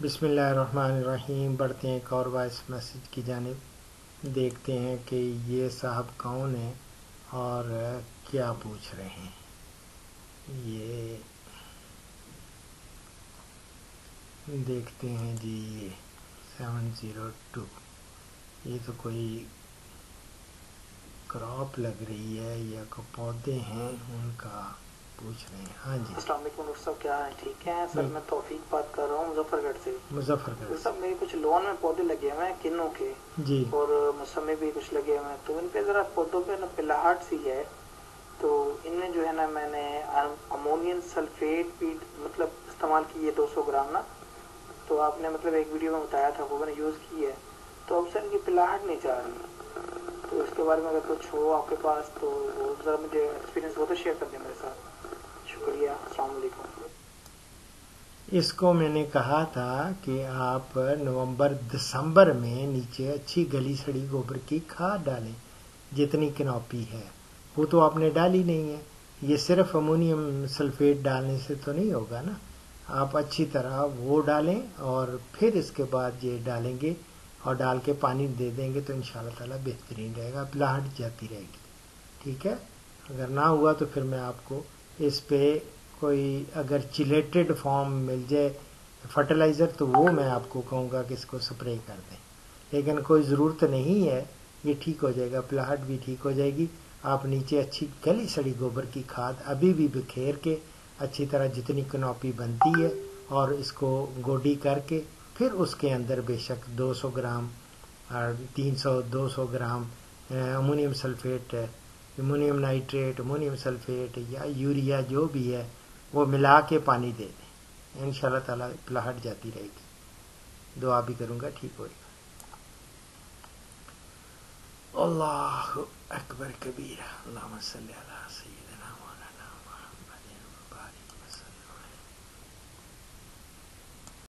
बिसमीम बढ़ते हैं एक और वॉइस मैसेज की जानब। देखते हैं कि ये साहब कौन है और क्या पूछ रहे हैं। ये देखते हैं जी ये सेवन ज़ीरो टू। ये तो कोई क्रॉप लग रही है या को पौधे हैं उनका पूछ रहे हैं। हाँ जी। क्या है? ठीक है? सर मैं तौफीक बात कर मुजफ्फरगढ़ से। मुजफ्फरगढ़। सब मेरे कुछ लोन में पौधे लगे हुए हैं किन्नों के। जी। और मौसमी भी कुछ लगे हुए हैं। तो इन पे जरा पौधों पे ना पिलाहट सी है। तो इनमें जो है ना मैंने अमोनियम सल्फेट भी मतलब इस्तेमाल की है 200 ग्राम ना। तो आपने मतलब एक वीडियो में बताया था वो मैंने यूज़ की है। तो अब सर इनकी पिलाहट नहीं चाह रही। तो इसके बारे में अगर कुछ हो आपके पास तो ज़रा मुझे एक्सपीरियंस वो तो शेयर कर दें मेरे साथ। शुक्रिया असलकुम इसको मैंने कहा था कि आप नवंबर, दिसंबर में नीचे अच्छी गली सड़ी गोबर की खाद डालें, जितनी कनौपी है। वो तो आपने डाली नहीं है। ये सिर्फ़ अमोनियम सल्फेट डालने से तो नहीं होगा ना। आप अच्छी तरह वो डालें और फिर इसके बाद ये डालेंगे और डाल के पानी दे देंगे तो इन ताला बेहतरीन रहेगा पिलाहट जाती रहेगी। ठीक है? अगर ना हुआ तो फिर मैं आपको इस पे कोई अगर चिलेटेड फॉर्म मिल जाए फर्टिलाइज़र तो वो मैं आपको कहूँगा कि इसको स्प्रे कर दें। लेकिन कोई ज़रूरत नहीं है, ये ठीक हो जाएगा पिलाहट भी ठीक हो जाएगी। आप नीचे अच्छी गली सड़ी गोबर की खाद अभी भी बिखेर के अच्छी तरह जितनी कनौपी बनती है और इसको गोडी करके फिर उसके अंदर बेशक 200 ग्राम और 300 200 gram ammonium sulphate, ammonium nitrate, ammonium sulphate या यूरिया जो भी है वो मिला के पानी दे दें। इन ताला पिलाहट जाती रहेगी। दुआ भी करूँगा, ठीक होएगा अल्लाह अकबर कबीर अल्लाह सल्लल्लाहु अलैहि